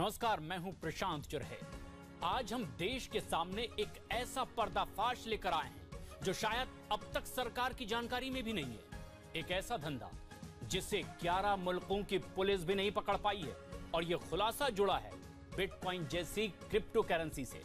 नमस्कार, मैं हूँ प्रशांत चुरहे। आज हम देश के सामने एक ऐसा पर्दाफाश लेकर आए हैं, जो शायद अब तक सरकार की जानकारी में भी नहीं है। एक ऐसा धंधा, जिसे 11 मुल्कों की पुलिस भी नहीं पकड़ पाई है, और यह खुलासा जुड़ा है बिटकॉइन जैसी क्रिप्टो करेंसी से।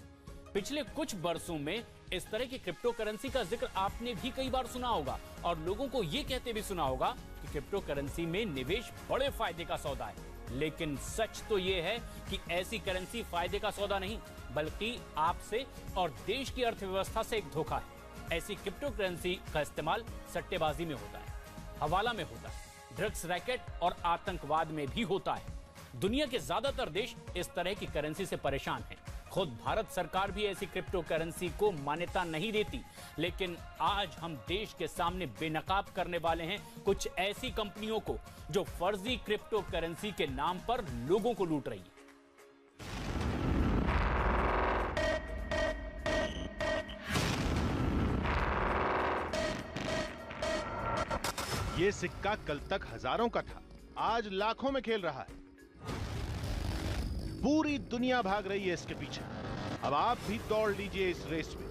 पिछले कुछ बरसों में इस तरह की क्रिप्टो करेंसी का ज़िक्र आपने भी कई बार सुना होगा, और लोगों को यह कहते भी सुना होगा कि क्रिप्टो करेंसी में निवेश बड़े फ़ायदे का सौदा है। लेकिन सच तो यह है कि ऐसी करेंसी फ़ायदे का सौदा नहीं, बल्कि आपसे और देश की अर्थव्यवस्था से एक धोखा है। ऐसी क्रिप्टो करेंसी का इस्तेमाल सट्टेबाजी में होता है, हवाला में होता है ड्रग्स रैकेट और आतंकवाद में भी होता है। दुनिया के ज़्यादातर देश इस तरह की करेंसी से परेशान हैं। खुद भारत सरकार भी ऐसी क्रिप्टो करेंसी को मान्यता नहीं देती। लेकिन आज हम देश के सामने बेनकाब करने वाले हैं कुछ ऐसी कंपनियों को जो फर्जी क्रिप्टो करेंसी के नाम पर लोगों को लूट रही है। ये सिक्का कल तक हज़ारों का था। आज लाखों में खेल रहा है। पूरी दुनिया भाग रही है इसके पीछे। अब आप भी दौड़ लीजिए इस रेस में।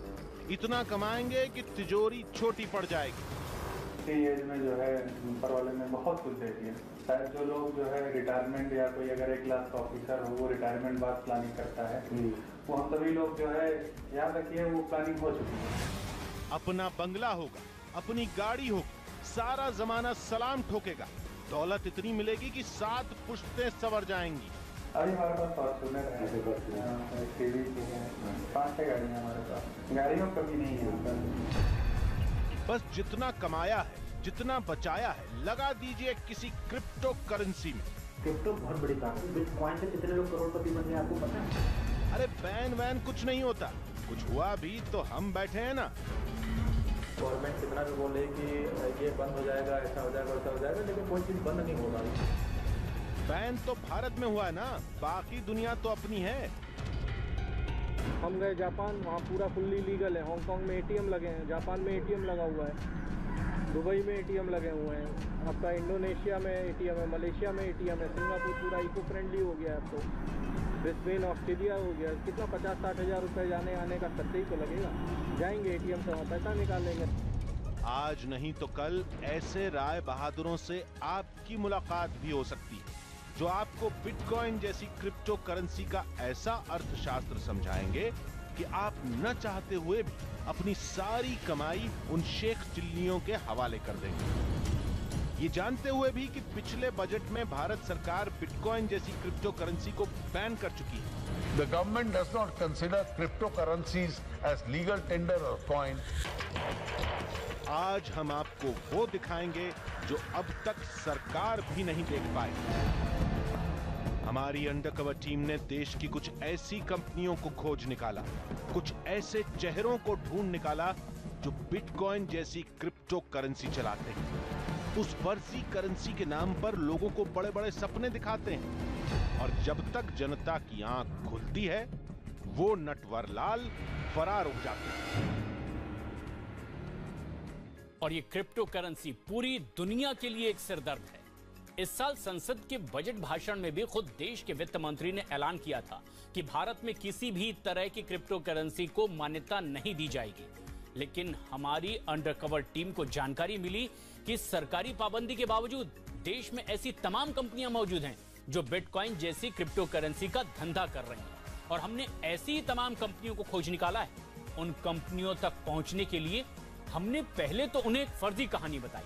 इतना कमाएँगे कि तिजोरी छोटी पड़ जाएगी। एज में जो है ऊपर वाले में बहुत कुछ देती है शायद जो लोग जो है रिटायरमेंट या कोई अगर एक क्लास का ऑफिसर हो वो रिटायरमेंट बाद प्लानिंग करता है। वो हम सभी लोग जो है याद रखिए वो प्लानिंग हो चुकी है। अपना बंगला होगा अपनी गाड़ी होगी सारा जमाना सलाम ठोकेगा। दौलत इतनी मिलेगी कि सात पुश्तें सवर जाएँगी। अभी हमारे पास फॉर्चूनर है। टीवी है पाँच छह गाड़ियाँ हमारे पास। गाड़ियों कमी नहीं है बस जितना कमाया है जितना बचाया है लगा दीजिए किसी क्रिप्टो करेंसी में। क्रिप्टो बहुत बड़ी बात है। बिटकॉइन से कितने लोग करोड़पति बन गए आपको पता है? अरे बैन वैन कुछ नहीं होता। कुछ हुआ भी तो हम बैठे हैं ना। गवर्नमेंट कितना भी बोले कि ये बंद हो जाएगा ऐसा हो जाएगा वैसा हो जाएगा लेकिन कोई चीज़ बंद नहीं होगा बैन तो भारत में हुआ है ना? बाकी दुनिया तो अपनी है। हम गए जापान वहाँ पूरा फुल्ली लीगल है। हांगकांग में एटीएम लगे हैं। जापान में एटीएम लगा हुआ है। दुबई में एटीएम लगे हुए हैं। आपका इंडोनेशिया में एटीएम है मलेशिया में एटीएम है सिंगापुर पूरा इको फ्रेंडली हो गया है अब तो। ब्रिस्बेन ऑस्ट्रेलिया हो गया। कितना पचास साठ हज़ार रुपये जाने आने का खर्चा ही तो लगेगा। जाएँगे एटीएम से वहाँ पैसा निकालेंगे। आज नहीं तो कल ऐसे राय बहादुरों से आपकी मुलाकात भी हो सकती है। जो आपको बिटकॉइन जैसी क्रिप्टो करेंसी का ऐसा अर्थशास्त्र समझाएँगे कि आप न चाहते हुए भी अपनी सारी कमाई उन शेख चिल्लियों के हवाले कर देंगे। ये जानते हुए भी कि पिछले बजट में भारत सरकार बिटकॉइन जैसी क्रिप्टो करेंसी को बैन कर चुकी है। The government does not consider cryptocurrencies as legal tender or coin. आज हम आपको वो दिखाएँगे जो अब तक सरकार भी नहीं देख पाई। हमारी अंडरकवर टीम ने देश की कुछ ऐसी कंपनियों को खोज निकाला, कुछ ऐसे चेहरों को ढूंढ निकाला जो बिटकॉइन जैसी क्रिप्टो करेंसी चलाते हैं। उस फर्जी करेंसी के नाम पर लोगों को बड़े बड़े सपने दिखाते हैं। और जब तक जनता की आँख खुलती है, वो नटवरलाल फरार हो जाते हैं। और ये क्रिप्टो करेंसी पूरी दुनिया के लिए एक सिरदर्द है। इस साल संसद के बजट भाषण में भी खुद देश के वित्त मंत्री ने ऐलान किया था कि भारत में किसी भी तरह की क्रिप्टो करेंसी को मान्यता नहीं दी जाएगी। लेकिन हमारी अंडरकवर टीम को जानकारी मिली कि सरकारी पाबंदी के बावजूद देश में ऐसी तमाम कंपनियाँ मौजूद हैं जो बिटकॉइन जैसी क्रिप्टो करेंसी का धंधा कर रही हैं। और हमने ऐसी तमाम कंपनियों को खोज निकाला है। उन कंपनियों तक पहुँचने के लिए हमने पहले तो उन्हें एक फर्जी कहानी बताई।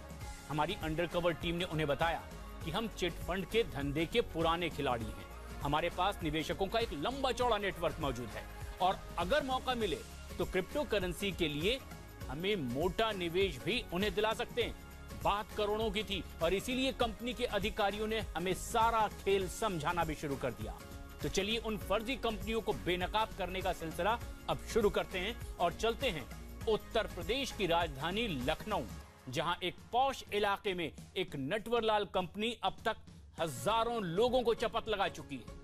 हमारी अंडरकवर टीम ने उन्हें बताया कि हम चिट फंड के धंधे के पुराने खिलाड़ी हैं। हमारे पास निवेशकों का एक लंबा चौड़ा नेटवर्क मौजूद है। और अगर मौका मिले तो क्रिप्टो करेंसी के लिए हमें मोटा निवेश भी उन्हें दिला सकते हैं। बात करोड़ों की थी, और इसीलिए कंपनी के अधिकारियों ने हमें सारा खेल समझाना भी शुरू कर दिया। तो चलिए उन फर्जी कंपनियों को बेनकाब करने का सिलसिला अब शुरू करते हैं और चलते हैं उत्तर प्रदेश की राजधानी लखनऊ। जहाँ एक पौश इलाके में एक नटवरलाल कंपनी अब तक हज़ारों लोगों को चपत लगा चुकी है।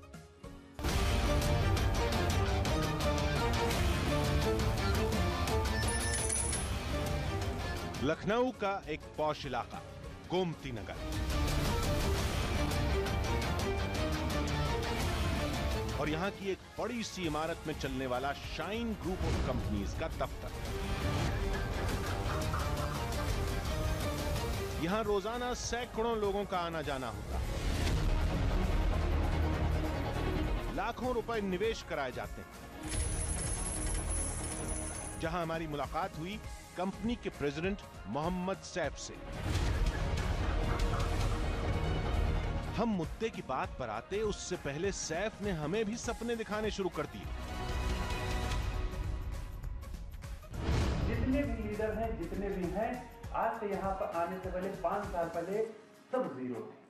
लखनऊ का एक पौश इलाका, गोमती नगर। और यहाँ की एक बड़ी सी इमारत में चलने वाला शाइन ग्रुप ऑफ़ कंपनीज़ का दफ्तर। यहाँ रोज़ाना सैकड़ों लोगों का आना जाना होता है लाखों रुपए निवेश कराए जाते हैं। जहाँ हमारी मुलाकात हुई कंपनी के प्रेसिडेंट मोहम्मद सैफ से। हम मुद्दे की बात पर आते, उससे पहले सैफ ने हमें भी सपने दिखाने शुरू कर दिए। जितने भी लीडर हैं, जितने भी हैं आज से यहाँ पर आने से पहले पाँच साल पहले सब ज़ीरो थे।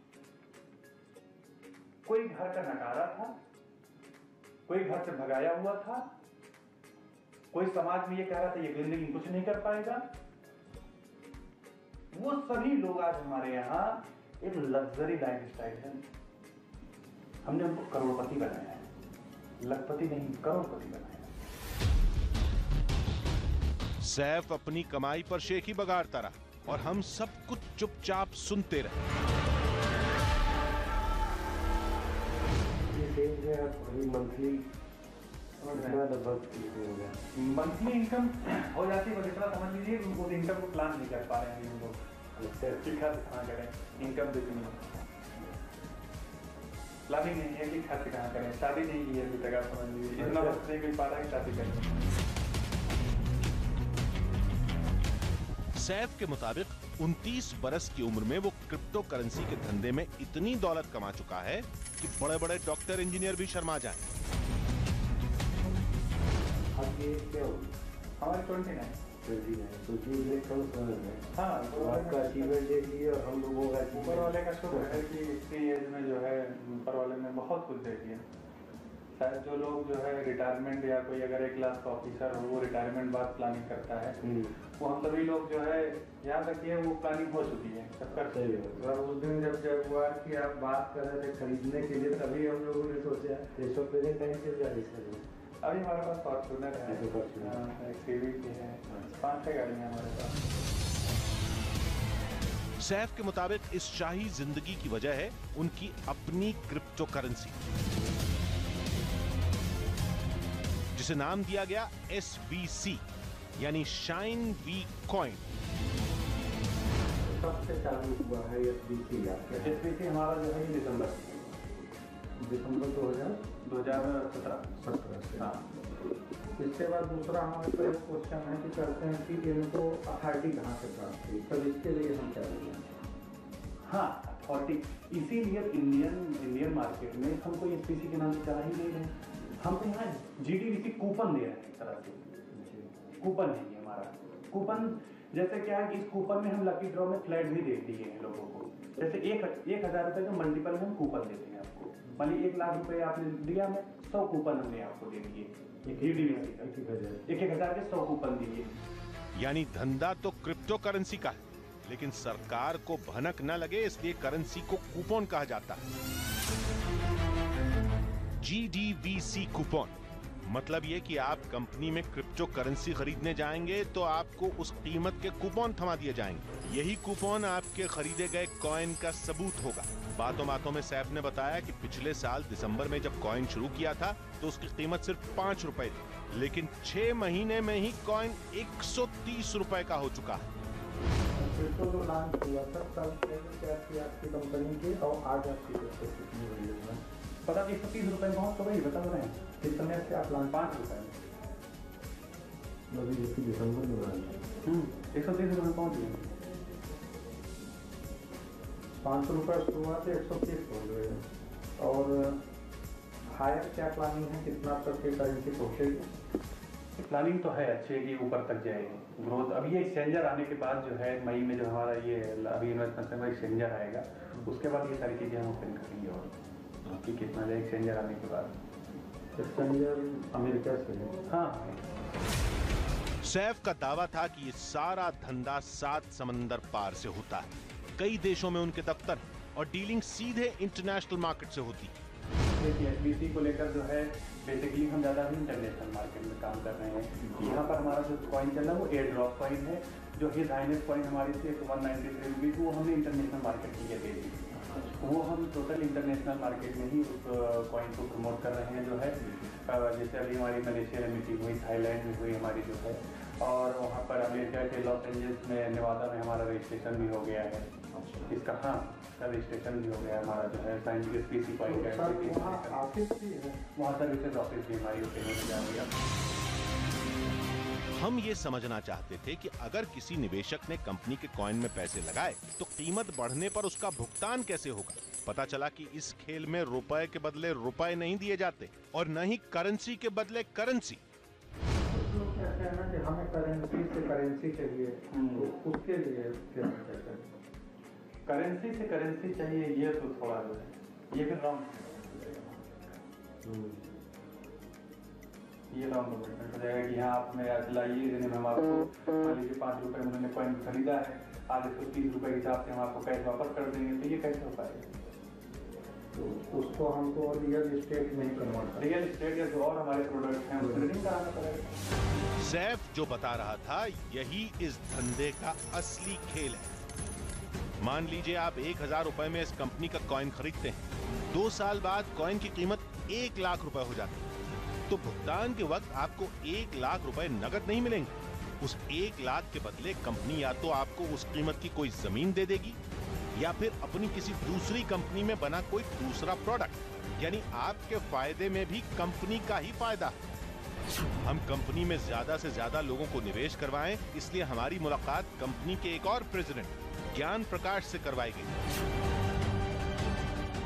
कोई घर का नकारा था, कोई घर से भगाया हुआ था, कोई समाज में ये कह रहा था ये ज़िंदगी कुछ नहीं कर पाएगा। वो सभी लोग आज हमारे यहाँ एक लग्जरी लाइफ स्टाइल है। हमने उनको करोड़पति बनाया है। लखपति नहीं, करोड़पति बनाया सैफ अपनी कमाई पर शेखी बगाड़ता रहा और हम सब कुछ चुपचाप सुनते रहे। है मंथली इनकम हो जाती है इतना समझ लीजिए उस इनकम को प्लान नहीं कर पा रहे हैं हम लोग कहाँ करें इनकम कितनी है। प्लानिंग नहीं है कि खर्च कहाँ करें शादी नहीं की है अभी तक आप समझ लीजिए। इतना वक्त नहीं मिल पा रहा है शादी करें। सैफ के मुताबिक 29 बरस की उम्र में वो क्रिप्टो करेंसी के धंधे में इतनी दौलत कमा चुका है कि बड़े बड़े डॉक्टर इंजीनियर भी शर्मा जाए। आपकी तो हाँ आपका अचीवमेंट देखिए और हम लोगों का ऊपर वाले का शुक्र है कि इतनी एज में जो है ऊपर वाले ने बहुत कुछ दे दिया शायद जो लोग जो है रिटायरमेंट या कोई अगर एक क्लास का ऑफिसर हो वो रिटायरमेंट बाद प्लानिंग करता है। हम्म, वो हम सभी लोग जो है याद रखिए वो प्लानिंग हो चुकी है सब कर सही बात। उस दिन जब जब हुआ कि आप बात कर रहे थे खरीदने के लिए तभी हम लोगों ने सोचा वक्त मेरे टाइम से गाड़ी सर अभी हमारे पास फॉर्चूनर है। अच्छा। हाँ, एक सीवी है। पाँच छह गाड़ियाँ हमारे पास। सैफ के मुताबिक इस शाही ज़िंदगी की वजह है उनकी अपनी क्रिप्टो करेंसी जिसे नाम दिया गया एस यानी शाइन वी कॉइन कब से चालू हुआ है एस बी सी आपके एस बी सी हमारा जो है ये दिसंबर। दिसंबर दो हज़ार दो हज़ार सत्रह। सत्रह से। हाँ। इसके बाद दूसरा हमारे पास एक क्वेश्चन है कि करते हैं कि इनको अथॉरिटी कहाँ से प्राप्त हुई? तब इसके लिए हम क्या करें हाँ? अथॉरिटी। इसीलिए इंडियन इंडियन मार्केट में हम कोई एस के नाम से चला ही। नहीं रहे हम तो यहाँ जी डी कूपन दे रहे हैं एक तरह से। कूपन है ये हमारा। कूपन जैसे क्या है कि इस कूपन में हम लकी ड्रॉ में फ्लैट भी दे दिए हैं लोगों को। जैसे एक एक हज़ार रुपए का मल्टीपल में हम कूपन देते हैं आपको। मान एक लाख रुपए आपने दिया में सौ कूपन हमने आपको दे दिए। एक जी डी एक एक हज़ार। के सौ कूपन दिए। यानी धंधा तो क्रिप्टो करेंसी का है लेकिन सरकार को भनक न लगे इसलिए करेंसी को कूपन कहा जाता है। जीडीवीसी कूपन मतलब ये कि आप कंपनी में क्रिप्टो करेंसी खरीदने जाएँगे तो आपको उस कीमत के कूपन थमा दिए जाएँगे। यही कूपन आपके खरीदे गए कॉइन का सबूत होगा। बातों बातों में सैफ ने बताया कि पिछले साल दिसंबर में जब कॉइन शुरू किया था तो उसकी कीमत सिर्फ़ पाँच रुपए थी। लेकिन छह महीने में ही कॉइन 130 रुपए का हो चुका है। है? पता एक सौ तीस रुपए पहुँच तो वही बता रहे हैं। किस समय से आप लॉन्च पाँच रुपए। में दिसंबर में एक सौ तीस रुपए पहुँच गए पाँच सौ रुपये शुरुआत एक सौ तीस हो गए और हायर क्या प्लानिंग है? कितना तक की करेंसी पहुँचेगी? प्लानिंग तो है अच्छे की ऊपर तक जाएगी। ग्रोथ अभी ये एक्सचेंजर आने के बाद जो है मई में जो हमारा ये अभी इन्वेस्टमेंट में एक्सचेंजर आएगा। उसके बाद ये सारी चीज़ें हम ओपन करेंगे और। कि कितना जाए एक्सचेंजर आने के बाद। एक्सचेंजर अमेरिका से है। हाँ। सैफ का दावा था कि ये सारा धंधा सात समंदर पार से होता है। कई देशों में उनके दफ्तर और डीलिंग सीधे इंटरनेशनल मार्केट से होती। है को लेकर जो है बेसिकली हम ज़्यादा इंटरनेशनल मार्केट में काम कर रहे हैं। यहाँ पर हमारा जो कॉइन चल रहा है वो एयर ड्रॉप कॉइन है जो हिज हाइनेस कॉइन हमारी थी वन नाइन्टी थ्री रुपीज़ वो हमने इंटरनेशनल मार्केट के लिए दे दी। वो हम टोटल इंटरनेशनल मार्केट में ही उस कॉइन को प्रमोट कर रहे हैं जो है। जैसे अभी हमारी मलेशिया में मीटिंग हुई थाईलैंड में हुई हमारी जो है। और वहाँ पर अमेरिका के लॉस एंजल्स में नेवादा में हमारा रजिस्ट्रेशन भी हो गया है। इसका हाँ इसका रजिस्ट्रेशन भी हो गया है हमारा जो है साइंटिफिक स्पीसी तो पॉइंट सर वहाँ ऑफ़िस भी है? वहाँ सर्विसेज़ ऑफ़िस भी हमारी ओपन हो जाएगी अब हम ये समझना चाहते थे कि अगर किसी निवेशक ने कंपनी के कॉइन में पैसे लगाए तो कीमत बढ़ने पर उसका भुगतान कैसे होगा? पता चला कि इस खेल में रुपए के बदले रुपए नहीं दिए जाते और न ही करेंसी के बदले करेंसी करेंसी से करेंसी तो उसके लिए हैं करेंसी से करेंसी चाहिए, ये तो थोड़ा ये फिर रॉन्ग ये रॉन्ग कमिटमेंट हो। जाएगा कि हाँ आपने आज लाइए दिन में हम आपको मान लीजिए पाँच रुपए में उन्होंने कॉइन खरीदा है आज सौ तीस रुपए के हिसाब से हम आपको कैश वापस कर देंगे। तो ये कैसे हो पाएगा तो उसको हमको रियल इस्टेट में ही कन्वर्ट करना रियल इस्टेट या जो और हमारे प्रोडक्ट हैं उसमें रिंग कराना पड़ेगा। सैफ जो बता रहा था यही इस धंधे का असली खेल है। मान लीजिए आप एक हज़ार रुपए में इस कंपनी का कॉइन खरीदते हैं। दो साल बाद कॉइन की कीमत एक लाख रुपए हो जाती है। तो भुगतान के वक्त आपको एक लाख रुपए नकद नहीं मिलेंगे। उस एक लाख के बदले कंपनी या तो आपको उस कीमत की कोई ज़मीन दे देगी, या फिर अपनी किसी दूसरी कंपनी में बना कोई दूसरा प्रोडक्ट यानी आपके फ़ायदे में भी कंपनी का ही फ़ायदा। हम कंपनी में ज़्यादा से ज़्यादा लोगों को निवेश करवाएँ, इसलिए हमारी मुलाकात कंपनी के एक और प्रेसिडेंट ज्ञान प्रकाश से करवाई गई।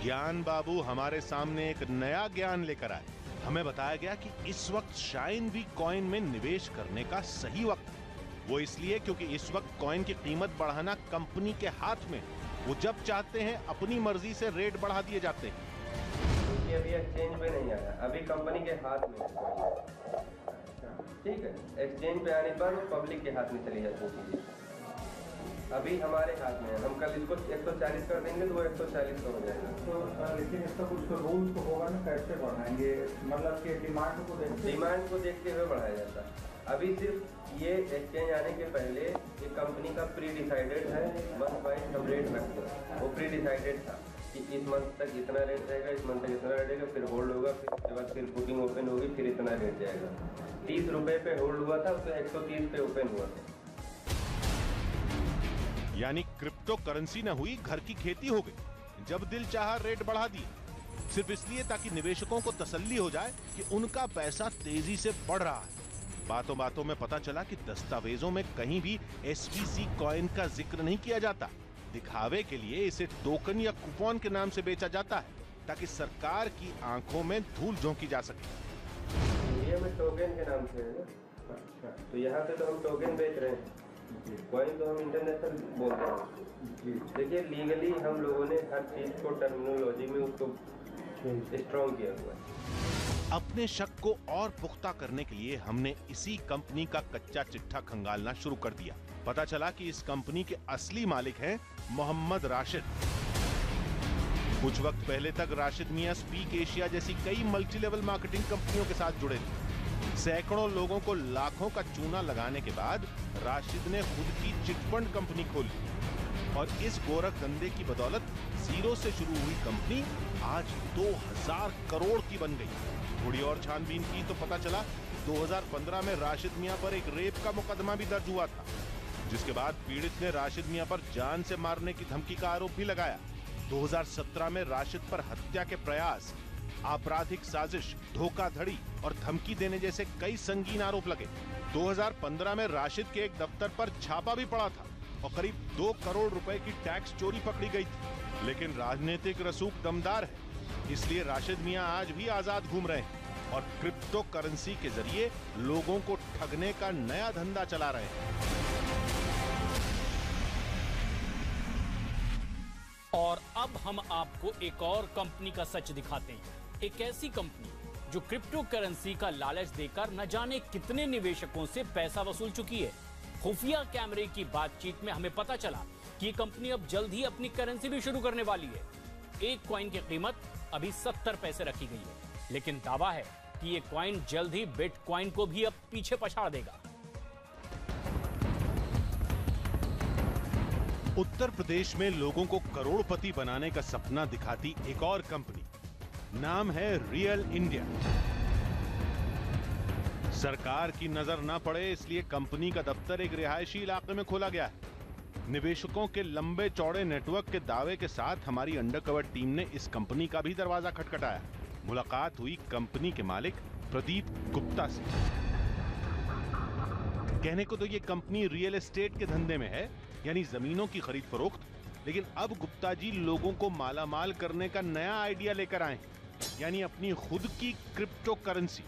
ज्ञान बाबू हमारे सामने एक नया ज्ञान लेकर आए। हमें बताया गया कि इस वक्त शाइन वी कॉइन में निवेश करने का सही वक्त। वो इसलिए क्योंकि इस वक्त कॉइन की कीमत बढ़ाना कंपनी के हाथ में। वो जब चाहते हैं, अपनी मर्ज़ी से रेट बढ़ा दिए जाते हैं। क्योंकि अभी एक्सचेंज पे नहीं आया। अभी कंपनी के हाथ में। ठीक है। एक्सचेंज पे आने पर पब्लिक के हाथ में चली जाती है। अभी हमारे हाथ में है। हम कल इसको 140 कर देंगे तो वो 140 का हो जाएगा। तो लेकिन इसका कुछ रूल तो होगा ना कैसे बढ़ाएँगे? मतलब कि डिमांड को देखते डिमांड को देखते हुए बढ़ाया जाता है। अभी सिर्फ़ ये एक्सचेंज आने के पहले ये कंपनी का प्री डिसाइडेड है मंथ वाइज हम रेट रखते हैं। वो प्री डिसाइडेड था कि इस मंथ तक इतना रेट रहेगा इस मंथ तक इतना रेट रहेगा फिर होल्ड होगा फिर उसके बाद फिर बुकिंग ओपन होगी फिर इतना रेट जाएगा। तीस रुपये पे होल्ड हुआ था तो एक सौ तीस पे ओपन हुआ था। क्रिप्टो करेंसी न हुई, घर की खेती हो गई। जब दिल चाह रेट बढ़ा दिए। सिर्फ़ इसलिए ताकि निवेशकों को तसल्ली हो जाए कि उनका पैसा तेज़ी से बढ़ रहा है। बातों बातों में पता चला कि दस्तावेजों में कहीं भी एसवीसी कॉइन का ज़िक्र नहीं किया जाता। दिखावे के लिए इसे टोकन या कूपन के नाम से बेचा जाता है, ताकि सरकार की आँखों में धूल झोंकी जा सके। ये हमें टोकन के नाम से है ना? अच्छा तो यहाँ पे तो हम टोकन बेच रहे हैं। कॉइन तो हम इंटरनेशनल बोलते हैं। देखिए लीगली हम लोगों ने हर चीज़ को टर्मिनोलॉजी में उसको स्ट्रॉन्ग किया हुआ है। अपने शक को और पुख्ता करने के लिए हमने इसी कंपनी का कच्चा चिट्ठा खंगालना शुरू कर दिया। पता चला कि इस कंपनी के असली मालिक हैं मोहम्मद राशिद। कुछ वक्त पहले तक राशिद मियाँ स्पीक एशिया जैसी कई मल्टी लेवल मार्केटिंग कंपनियों के साथ जुड़े थे। सैकड़ों लोगों को लाखों का चूना लगाने के बाद राशिद ने खुद की चिटफंड कंपनी खोली। और इस गोरख धंधे की बदौलत ज़ीरो से शुरू हुई कंपनी आज 2000 करोड़ की बन गई। थोड़ी और छानबीन की तो पता चला 2015 में राशिद मियाँ पर एक रेप का मुकदमा भी दर्ज हुआ था, जिसके बाद पीड़ित ने राशिद मियाँ पर जान से मारने की धमकी का आरोप भी लगाया। 2017 में राशिद पर हत्या के प्रयास आपराधिक साजिश, धोखाधड़ी और धमकी देने जैसे कई संगीन आरोप लगे। 2015 में राशिद के एक दफ्तर पर छापा भी पड़ा था और करीब दो करोड़ रुपए की टैक्स चोरी पकड़ी गई थी। लेकिन राजनीतिक रसूख दमदार है, इसलिए राशिद मियाँ आज भी आज़ाद घूम रहे हैं और क्रिप्टो करेंसी के ज़रिए लोगों को ठगने का नया धंधा चला रहे हैं। और अब हम आपको एक और कंपनी का सच दिखाते हैं। एक ऐसी कंपनी जो क्रिप्टो करेंसी का लालच देकर न जाने कितने निवेशकों से पैसा वसूल चुकी है। खुफिया कैमरे की बातचीत में हमें पता चला कि कंपनी अब जल्द ही अपनी करेंसी भी शुरू करने वाली है। एक कॉइन की कीमत अभी सत्तर पैसे रखी गई है, लेकिन दावा है कि ये कॉइन जल्द ही बिटकॉइन को भी अब पीछे पछाड़ देगा। उत्तर प्रदेश में लोगों को करोड़पति बनाने का सपना दिखाती एक और कंपनी नाम है रियल इंडिया सरकार की नज़र न पड़े, इसलिए कंपनी का दफ्तर एक रिहायशी इलाके में खोला गया है। निवेशकों के लंबे चौड़े नेटवर्क के दावे के साथ हमारी अंडरकवर टीम ने इस कंपनी का भी दरवाज़ा खटखटाया। मुलाकात हुई कंपनी के मालिक प्रदीप गुप्ता से। कहने को तो ये कंपनी रियल एस्टेट के धंधे में है, यानी जमीनों की खरीद फरोख्त, लेकिन अब गुप्ता जी लोगों को मालामाल करने का नया आइडिया लेकर आए। यानी अपनी खुद की क्रिप्टो करेंसी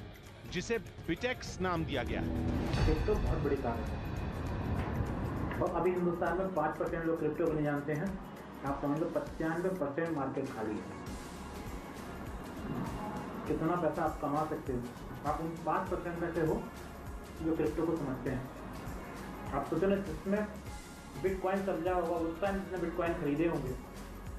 जिसे बिटेक्स नाम दिया गया है। क्रिप्टो बहुत बड़ी ताकत है। और अभी हिंदुस्तान में पाँच परसेंट लोग क्रिप्टो को नहीं जानते हैं। आप समझ लो, पचानवे परसेंट मार्केट खाली है। कितना पैसा आप कमा सकते हो? आप उन पाँच परसेंट में से हो जो क्रिप्टो को समझते हैं। आप सोचो ना, जिसमें बिटकॉइन समझा होगा, उस टाइम जिसने बिटकॉइन खरीदे होंगे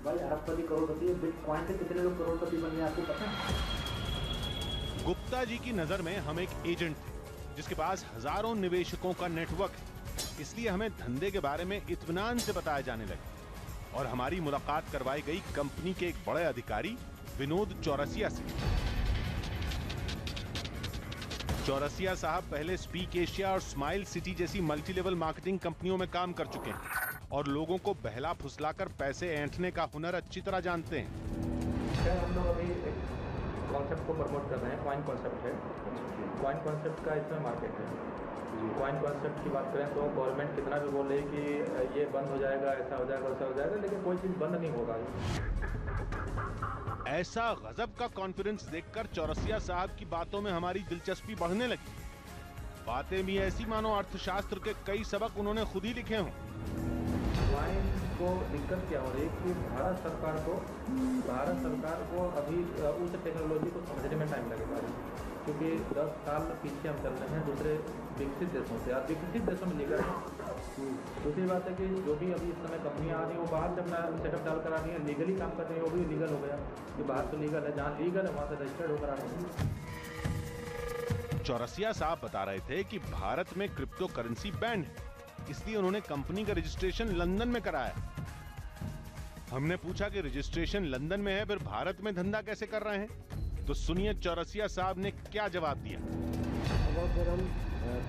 भाई अरबपति करोड़पति बिटकॉइन से कितने लोग करोड़पति बन गए आपको पता है? गुप्ता जी की नज़र में हम एक एजेंट थे, जिसके पास हज़ारों निवेशकों का नेटवर्क है। इसलिए हमें धंधे के बारे में इतमान से बताया जाने लगे। और हमारी मुलाकात करवाई गई कंपनी के एक बड़े अधिकारी, विनोद चौरसिया से। चौरसिया साहब पहले स्पीक एशिया और स्माइल सिटी जैसी मल्टी लेवल मार्केटिंग कंपनियों में काम कर चुके हैं। और लोगों को बहला फुसलाकर पैसे ऐंठने का हुनर अच्छी तरह जानते हैं। हम लोग अभी कॉन्सेप्ट को प्रमोट कर रहे हैं? कॉइन कॉन्सेप्ट है। कॉइन कॉन्सेप्ट का इसमें मार्केट है। कॉइन कॉन्सेप्ट की बात करें तो गवर्नमेंट कितना भी बोले कि ये बंद हो जाएगा ऐसा हो जाएगा वैसा हो जाएगा लेकिन कोई चीज़ बंद नहीं होगा। ऐसा गजब का कॉन्फिडेंस देखकर चौरसिया साहब की बातों में हमारी दिलचस्पी बढ़ने लगी। बातें भी ऐसी मानो अर्थशास्त्र के कई सबक उन्होंने खुद ही लिखे हों। क्वाइन को दिक्कत क्या हो रही है कि भारत सरकार को, भारत सरकार को अभी उस टेक्नोलॉजी को समझने में टाइम लगेगा। क्योंकि 10 साल पीछे हम चल रहे हैं दूसरे विकसित देशों से। और विकसित देशों में है दूसरी बात है कि जो भी अभी इस समय कंपनियाँ आ रही हैं, वो बाहर से अपना सेटअप डाल कर आ रही हैं लीगली काम कर रही हैं, वो भी लीगल हो गया। कि बाहर तो लीगल है, जहाँ लीगल है, वहाँ से रजिस्टर्ड होकर आ रही है। चौरसिया साहब बता रहे थे कि भारत में क्रिप्टो करेंसी बैंड है। इसलिए उन्होंने कंपनी का रजिस्ट्रेशन लंदन में कराया। हमने पूछा कि रजिस्ट्रेशन लंदन में है, फिर भारत में धंधा कैसे कर रहे हैं? तो सुनिए, चौरसिया साहब ने क्या जवाब दिया? अगर हम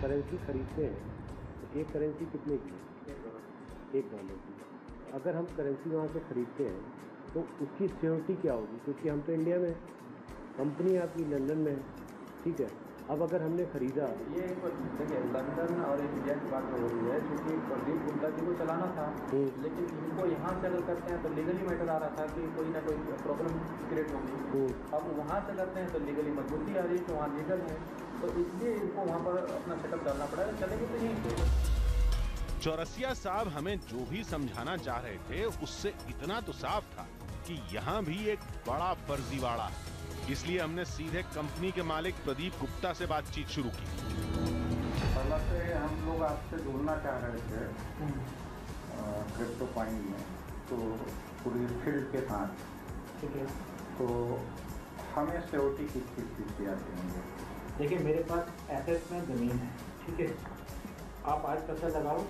करेंसी खरीदते हैं। तो एक करेंसी कितने की एक डॉलर की। अगर हम करेंसी वहाँ से खरीदते हैं तो उसकी सिक्योरिटी क्या होगी? क्योंकि हम तो इंडिया में कंपनी आपकी लंदन में है। ठीक है? अब अगर हमने खरीदा। ये देखिए लंदन और इंडिया की बात हो रही है क्योंकि प्रदीप गुप्ता जी को चलाना था। लेकिन इनको यहाँ से अगर करते हैं तो लीगली मैटर आ रहा था कि कोई ना कोई प्रॉब्लम क्रिएट होगी। अब वहाँ से करते हैं तो लीगली मजबूती आ रही है तो वहाँ लीगल है। तो इसलिए इनको वहाँ पर अपना सेटअप डालना पड़ेगा चलेंगे तो यहीं चौरसिया साहब हमें जो भी समझाना चाह रहे थे उससे इतना तो साफ़ था कि यहाँ भी एक बड़ा फर्जीवाड़ा है। इसलिए हमने सीधे कंपनी के मालिक प्रदीप गुप्ता से बातचीत शुरू की। पहला से हम लोग आपसे जुड़ना चाह रहे थे क्रिप्टो कॉइन में तो पूरी फ़ील्ड के साथ। ठीक है। तो हमें सिक्योरिटी किस किस चीज़ की आती होंगे देखिए मेरे पास एसेट में ज़मीन है ठीक है। आप आज पैसा लगाओ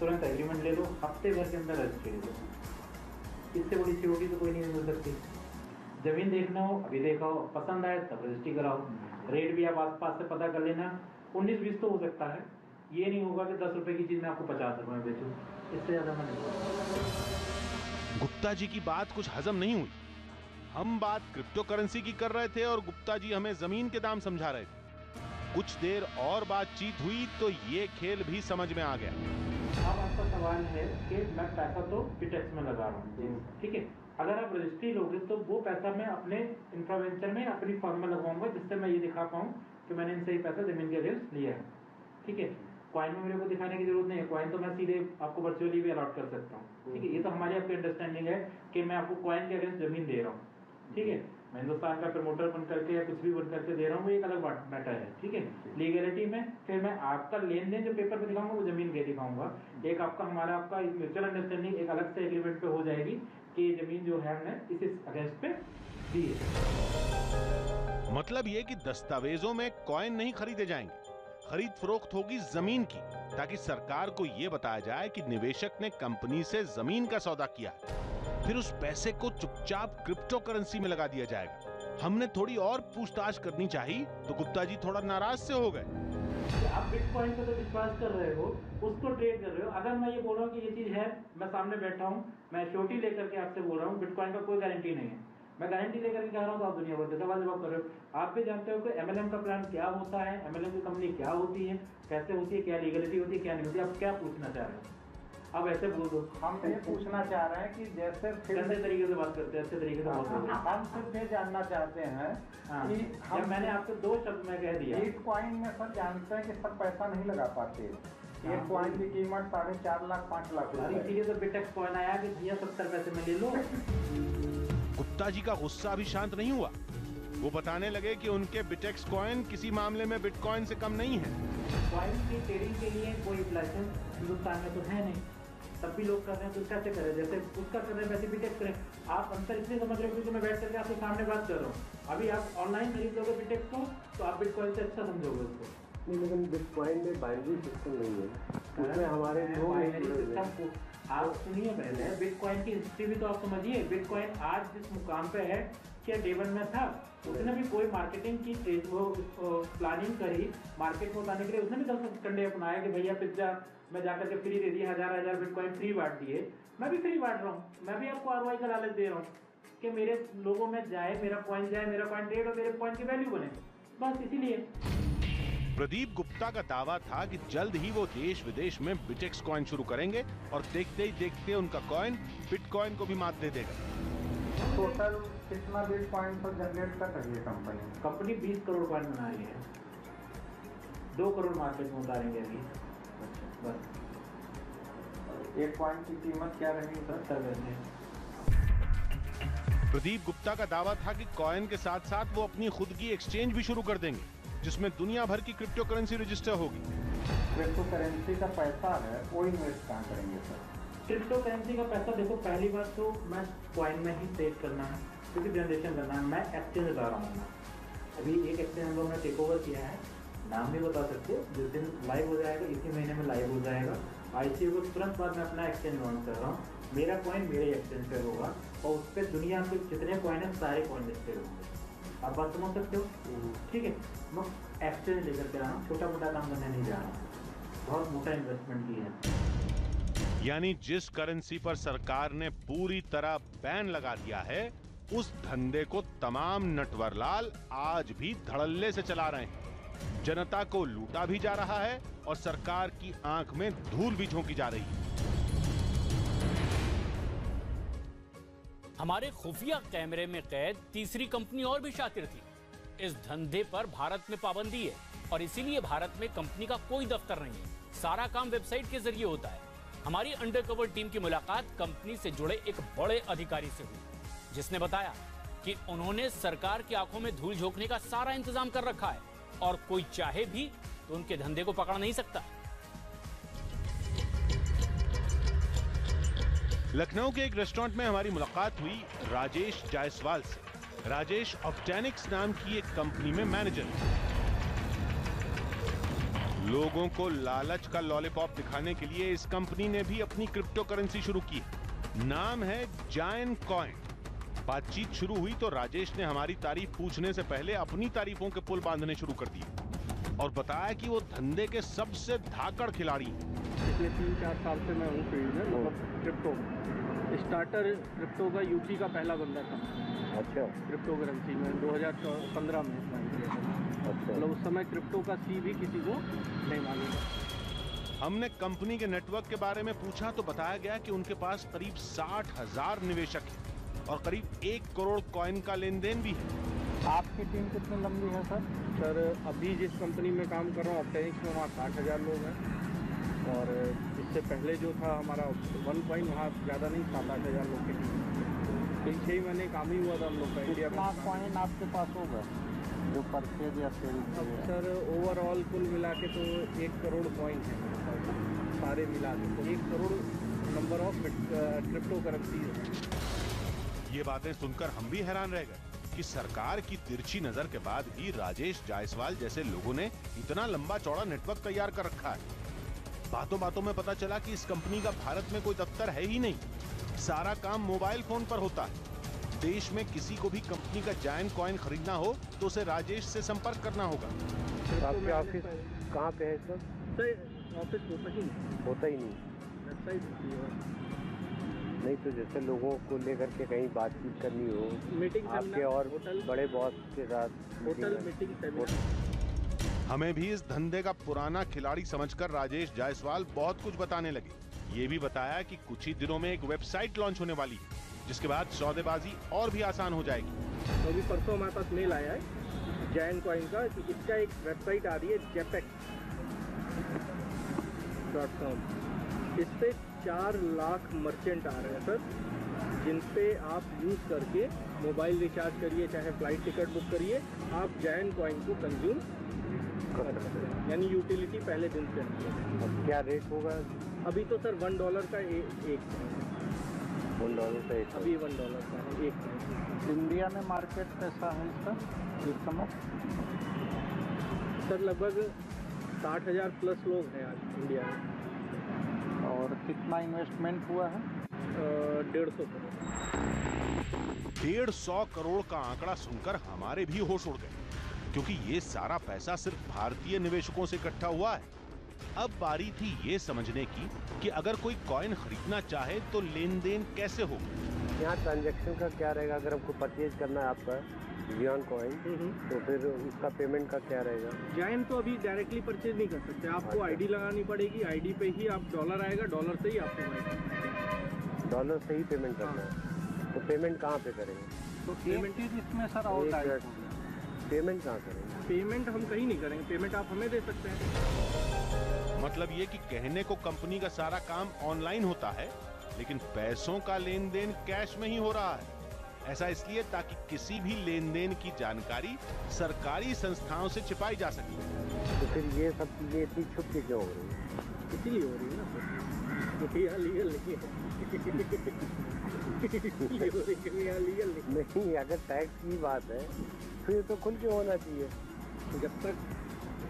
तुरंत एग्रीमेंट ले लो हफ़्ते भर के अंदर रजिस्ट्री ले लो। इससे बड़ी सिक्योरिटी तो कोई नहीं मिल सकती। ज़मीन देखना हो अभी देखा हो पसंद आए तब रजिस्ट्री कराओ। रेट भी आप आसपास से पता कर लेना। उन्नीस बीस तो हो सकता है। ये नहीं होगा कि दस रुपए की चीज़ में आपको पचास रुपए में बेचूं। इससे ज़्यादा मैं नहीं गुप्ता जी की बात कुछ हजम नहीं हुई। हम बात क्रिप्टो करेंसी की कर रहे थे और गुप्ता जी हमें ज़मीन के दाम समझा रहे थे। कुछ देर और बातचीत हुई तो ये खेल भी समझ में आ गया। अब आपका सवाल है कि मैं पैसा तो पिटेक्स में लगा रहा हूँ। ठीक है? अगर आप रजिस्ट्री लोगे तो वो पैसा मैं अपने इंफ्रावेंचर में अपनी फॉर्म में लगवाऊँगा जिससे मैं ये दिखा पाऊँ कि मैंने इनसे ही पैसा ज़मीन के अगेंस्ट लिया है। ठीक है? क्वाइन में मेरे को दिखाने की ज़रूरत नहीं है। क्वाइन तो मैं सीधे आपको वर्चुअली भी अलॉट कर सकता हूँ। ठीक है? ये तो हमारी आपकी अंडरस्टैंडिंग है कि मैं आपको क्वाइन के अगेंस्ट ज़मीन दे रहा हूँ। ठीक है? मैं हिंदुस्तान का प्रमोटर बन करके या कुछ भी बन करके दे रहा हूँ वो एक अलग मैटर है। ठीक है? लीगलिटी में फिर मैं आपका लेन देन जो पेपर पे दिखाऊँगा वो ज़मीन के दिखाऊँगा। एक आपका हमारा आपका म्यूचुअल अंडरस्टैंडिंग एक अलग से एग्रीमेंट पे हो जाएगी। कि ये ज़मीन जो है हमने इस अगेंस्ट पे दी है। मतलब ये कि दस्तावेजों में कॉइन नहीं खरीदे जाएँगे। खरीद फरोख्त होगी ज़मीन की, ताकि सरकार को यह बताया जाए कि निवेशक ने कंपनी से ज़मीन का सौदा किया फिर उस पैसे को चुपचाप क्रिप्टो करेंसी में लगा दिया जाएगा। हमने थोड़ी और पूछताछ करनी चाहिए तो गुप्ता जी थोड़ा नाराज़ से हो गए। आप बिटकॉइन पे तो विश्वास कर रहे हो, उसको ट्रेड कर रहे हो। अगर मैं ये बोल रहा हूँ कि ये चीज़ है, मैं सामने बैठा हूँ, मैं श्योरिटी लेकर के आपसे बोल रहा हूँ बिटकॉइन का कोई गारंटी नहीं है। मैं गारंटी लेकर के कह रहा हूँ तो आप दुनिया भर से सवाल जवाब कर रहे हो। आप भी जानते हो कि एमएलएम का प्लान क्या होता है एमएलएम की कंपनी क्या होती है, कैसे होती है, क्या लीगलिटी होती है, क्या नहीं होती आप क्या पूछना चाह रहे हो? अब ऐसे बोल दो। हम ये पूछना चाह रहे हैं कि जैसे फिर गंदे तरीके से बात करते हैं अच्छे तरीके से बात करते हैं। हम सिर्फ़ ये जानना चाहते हैं हाँ, कि जब हम मैंने आपको दो शब्द में कह दिया। बिटकॉइन में सर जानते हैं कि सब पैसा नहीं लगा पाते। हाँ। एक कॉइन की कीमत साढ़े चार लाख पाँच लाख इसीलिए तो बिटेक्स कॉइन आया कि भैया सत्तर पैसे में ले लो। गुप्ता जी का गुस्सा अभी शांत नहीं हुआ। वो बताने लगे कि उनके बिटेक्स कॉइन किसी मामले में बिटकॉइन से कम नहीं है। कॉइन की ट्रेडिंग के लिए कोई लाइसेंस हिंदुस्तान में तो है नहीं। तब भी लोग कर रहे हैं तो कैसे करें। जैसे उसका कर रहे हैं वैसे भी बिटेक्स करें। आप अंतर इसलिए समझ रहे हो क्योंकि मैं बैठ करके आपके सामने बात कर रहा हूँ। अभी आप ऑनलाइन खरीद लोगे बिटेक्स को तो आप बिटकॉइन से अच्छा समझोगे उसको। नहीं लेकिन बिटकॉइन में बाइनरी सिस्टम नहीं है। उसमें हमारे दो बाइनरी सिस्टम को आप सुनिए पहले बिटकॉइन की हिस्ट्री भी तो आप समझिए। बिटकॉइन आज जिस मुकाम पे है क्या डे वन में था उसने भी कोई मार्केटिंग की ट्रेड वो प्लानिंग करी मार्केट में उतारने के लिए उसने भी दस कंडे अपनाया कि भैया पिज्जा मैं जाकर के फ्री दे दिया हज़ार हज़ार बिटकॉइन फ्री बांट दिए। मैं भी फ्री बांट रहा हूँ मैं भी आपको आर का लालच दे रहा हूँ कि मेरे लोगों में जाए मेरा कॉइन जाए मेरा कॉइन ट्रेड और मेरे कॉइन की वैल्यू बने। बस इसीलिए। प्रदीप गुप्ता का दावा था कि जल्द ही वो देश विदेश में बिटेक्स कॉइन शुरू करेंगे और देखते ही देखते उनका कॉइन बिटकॉइन को भी मात दे देगा। टोटल कितना बिटकॉइन पर जनरेट कर रही है कंपनी कंपनी 20 करोड़ कॉइन बना रही है। दो करोड़ मार्केट में उतारेंगे अभी। बस। एक कॉइन की कीमत क्या रहेगी सर? पैसे प्रदीप गुप्ता का दावा था कि कॉइन के साथ साथ वो अपनी खुद की एक्सचेंज भी शुरू कर देंगे जिसमें दुनिया भर की क्रिप्टो करेंसी रजिस्टर होगी। क्रिप्टो करेंसी का पैसा है वो इन्वेस्ट कहाँ करेंगे सर? क्रिप्टो करेंसी का पैसा देखो पहली बात तो मैं कॉइन में ही ट्रेड करना है। क्योंकि जनरेशन करना है मैं एक्सचेंज ला रहा हूँ मैं। अभी एक एक्सचेंज हम लोगों ने टेक ओवर किया है। नाम भी बता सकते। हो जिस दिन लाइव हो जाएगा इसी महीने में लाइव हो जाएगा। आई सी को तुरंत बाद में अपना एक्सचेंज लॉन्च कर रहा हूँ। मेरा कॉइन मेरे एक्सचेंज पर होगा और उस पर दुनिया के जितने कॉइन है सारे कॉइन लिस्टेड होंगे। आप बात समझ सकते हो? ठीक है। मैं एक्सचेंज लेकर के रहा हूँ। छोटा मोटा काम करने नहीं जा रहा हूँ। बहुत मोटा इन्वेस्टमेंट की है। यानी जिस करेंसी पर सरकार ने पूरी तरह बैन लगा दिया है उस धंधे को तमाम नटवरलाल आज भी धड़ल्ले से चला रहे हैं। जनता को लूटा भी जा रहा है और सरकार की आँख में धूल भी झोंकी जा रही है। हमारे खुफिया कैमरे में कैद तीसरी कंपनी और भी शातिर थी। इस धंधे पर भारत में पाबंदी है और इसीलिए भारत में कंपनी का कोई दफ्तर नहीं है। सारा काम वेबसाइट के ज़रिए होता है। हमारी अंडरकवर टीम की मुलाकात कंपनी से जुड़े एक बड़े अधिकारी से हुई। जिसने बताया कि उन्होंने सरकार की आँखों में धूल झोंकने का सारा इंतज़ाम कर रखा है और कोई चाहे भी तो उनके धंधे को पकड़ नहीं सकता। लखनऊ के एक रेस्टोरेंट में हमारी मुलाकात हुई राजेश जायसवाल से। राजेश ऑप्टेनिक्स नाम की एक कंपनी में मैनेजर लोगों को लालच का लॉलीपॉप दिखाने के लिए इस कंपनी ने भी अपनी क्रिप्टो करेंसी शुरू की। नाम है जायन कॉइन बातचीत शुरू हुई तो राजेश ने हमारी तारीफ़ पूछने से पहले अपनी तारीफों के पुल बांधने शुरू कर दिए और बताया कि वो धंधे के सबसे धाकड़ खिलाड़ी हैं। पिछले तीन चार साल से मैं हूँ फ़ील्ड में मतलब क्रिप्टो स्टार्टर क्रिप्टो का यूपी का पहला बंदा था। अच्छा। क्रिप्टो करेंसी में 2015 में। अच्छा। मतलब उस समय क्रिप्टो का सी भी किसी को नहीं मालूम था। हमने कंपनी के नेटवर्क के बारे में पूछा तो बताया गया कि उनके पास करीब साठ हज़ार निवेशक हैं। और करीब एक करोड़ कॉइन का लेन देन भी है। आपकी टीम कितनी लंबी है सर सर अभी जिस कंपनी में काम कर रहा हूँ ऑप्टेनिक्स में वहाँ साठ हज़ार लोग हैं। और इससे पहले जो था हमारा वन पॉइंट वहाँ ज़्यादा नहीं सात आठ हज़ार लोग के छः ही महीने काम ही हुआ था हम लोग का इंडिया में। कॉइन आपके पास होगा जो परचेज या सेल अब सर ओवरऑल कुल मिला के तो एक करोड़ कॉइन है। सारे मिला के तो एक crore number of crypto currency है। ये बातें सुनकर हम भी हैरान रह गए कि सरकार की तिरछी नज़र के बाद भी राजेश जायसवाल जैसे लोगों ने इतना लंबा चौड़ा नेटवर्क तैयार कर रखा है। बातों बातों में पता चला कि इस कंपनी का भारत में कोई दफ्तर है ही नहीं। सारा काम मोबाइल फ़ोन पर होता है। देश में किसी को भी कंपनी का जायन कॉइन खरीदना हो तो उसे राजेश से संपर्क करना होगा। आपके ऑफ़िस कहाँ पे है सर? सर ऑफ़िस होता ही नहीं। होता ही नहीं। वेबसाइट होती है। नहीं तो जैसे लोगों को लेकर के कहीं बातचीत करनी हो मीटिंग आपके और बड़े बॉस के साथ होटल मीटिंग हमें भी इस धंधे का पुराना खिलाड़ी समझकर राजेश जायसवाल बहुत कुछ बताने लगे। ये भी बताया कि कुछ ही दिनों में एक वेबसाइट लॉन्च होने वाली है जिसके बाद सौदेबाजी और भी आसान हो जाएगी। तो अभी परसों हमारे पास मेल आया है जैन कॉइन का कि इसका एक वेबसाइट आ रही है जेपेक डॉट कॉम इस पे चार लाख मर्चेंट आ रहे हैं सर जिन पे आप यूज़ करके मोबाइल रिचार्ज करिए चाहे फ़्लाइट टिकट बुक करिए आप जैन कॉइन को कंज्यूम कर सकते हैं यानी यूटिलिटी पहले दिन से अब क्या रेट होगा? अभी तो सर वन डॉलर का ए, एक वन डॉलर का एक अभी वन डॉलर का है एक इंडिया में मार्केट कैसा है इसका इस समय? सर लगभग साठ हज़ार प्लस लोग हैं आज इंडिया में। और कितना इन्वेस्टमेंट हुआ है? डेढ़ सौ करोड़। डेढ़ सौ करोड़ का आंकड़ा सुनकर हमारे भी होश उड़ गए क्योंकि ये सारा पैसा सिर्फ़ भारतीय निवेशकों से इकट्ठा हुआ है। अब बारी थी ये समझने की कि अगर कोई कॉइन खरीदना चाहे तो लेन देन कैसे हो यहाँ ट्रांजेक्शन का क्या रहेगा? अगर हमको परचेज करना है आपका जियान कॉइन तो फिर उसका पेमेंट का क्या रहेगा? जैन तो अभी डायरेक्टली परचेज नहीं कर सकते। आपको आईडी लगानी पड़ेगी। आईडी पे ही आप डॉलर आएगा डॉलर से ही आपको डॉलर से ही पेमेंट करना है। तो पेमेंट कहाँ पे करेंगे? तो पेमेंट इसमें सर और पेमेंट कहाँ करेंगे? पेमेंट हम कहीं नहीं करेंगे। पेमेंट आप हमें दे सकते हैं। मतलब ये कि कहने को कंपनी का सारा काम ऑनलाइन होता है लेकिन पैसों का लेन देन कैश में ही हो रहा है। ऐसा इसलिए ताकि किसी भी लेन देन की जानकारी सरकारी संस्थाओं से छिपाई जा सके। तो फिर ये सब चीज़ें इतनी छुप के क्यों हो रही है? इसीलिए हो रही है ना है। नहीं अगर टैक्स की बात है तो ये तो खुल के होना चाहिए। जब तक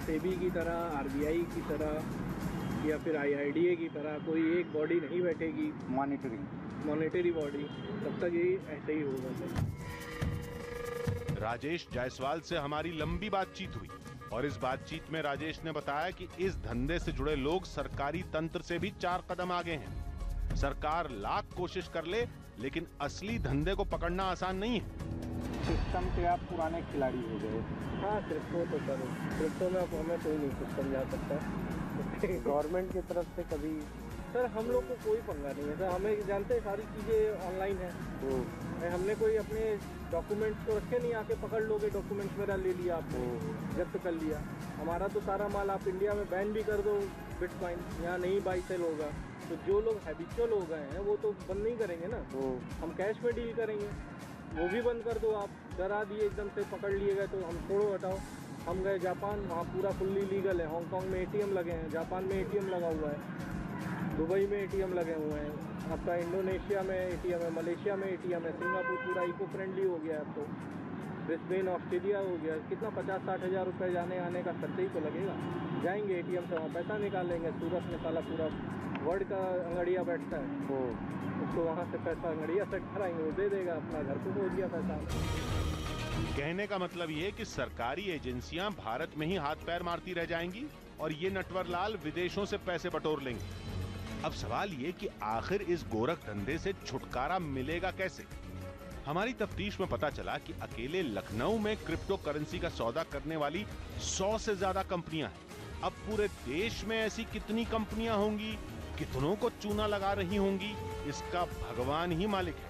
सेबी की तरह आरबीआई की तरह या फिर आईआईडीए की तरह कोई एक बॉडी नहीं बैठेगी। मॉनिटरिंग मॉनेटरी बॉडी तब तक ये ऐसे ही होगा राजेश जायसवाल से हमारी लंबी बातचीत हुई और इस बातचीत में राजेश ने बताया कि इस धंधे से जुड़े लोग सरकारी तंत्र से भी चार कदम आगे हैं। सरकार लाख कोशिश कर ले लेकिन असली धंधे को पकड़ना आसान नहीं है। सिस्टम के आप पुराने खिलाड़ी हो गए। हाँ क्रिप्टो तो सर क्रिप्टो में हमें कोई नहीं कुछ समझा सकता। गवर्नमेंट की तरफ़ से कभी सर हम लोग को कोई पंगा नहीं है। सर हमें जानते हैं सारी चीज़ें ऑनलाइन है। हमने कोई अपने डॉक्यूमेंट्स तो रखे नहीं आके पकड़ लोगे डॉक्यूमेंट्स मेरा ले लिया आपने जब्त कर लिया। हमारा तो सारा माल आप इंडिया में बैन भी कर दो बिटकॉइन यहाँ नहीं बाई सेल होगा। तो जो लोग हैबिचुअल हो गए हैं वो तो बंद नहीं करेंगे ना। हम कैश में डील करेंगे। वो भी बंद कर दो आप। डरा दिए एकदम से पकड़ लिए गए तो हम छोड़ो हटाओ। हम गए जापान वहाँ पूरा फुल्ली लीगल है। हांगकॉन्ग में एटीएम लगे हैं। जापान में एटीएम लगा हुआ है। दुबई में एटीएम लगे हुए हैं। आपका इंडोनेशिया में एटीएम है मलेशिया में एटीएम है सिंगापुर पूरा इको फ्रेंडली हो गया अब तो। ब्रिस्बेन ऑस्ट्रेलिया हो गया। कितना पचास साठ हज़ार रुपये जाने आने का खर्चा ही तो लगेगा। जाएँगे एटीएम से वहाँ पैसा निकालेंगे सूरत में साला पूरा वर्ल्ड का अंगड़िया बैठता है। उसको वहाँ से पैसा अंगड़िया सेट कराएँगे वो दे देगा अपना घर को पहुँच गया पैसा। कहने का मतलब ये कि सरकारी एजेंसियाँ भारत में ही हाथ पैर मारती रह जाएँगी और ये नटवरलाल विदेशों से पैसे बटोर लेंगे। अब सवाल ये कि आखिर इस गोरख धंधे से छुटकारा मिलेगा कैसे? हमारी तफ्तीश में पता चला कि अकेले लखनऊ में क्रिप्टो करेंसी का सौदा करने वाली सौ से ज़्यादा कंपनियाँ हैं। अब पूरे देश में ऐसी कितनी कंपनियाँ होंगी? कितनों को चूना लगा रही होंगी? इसका भगवान ही मालिक है।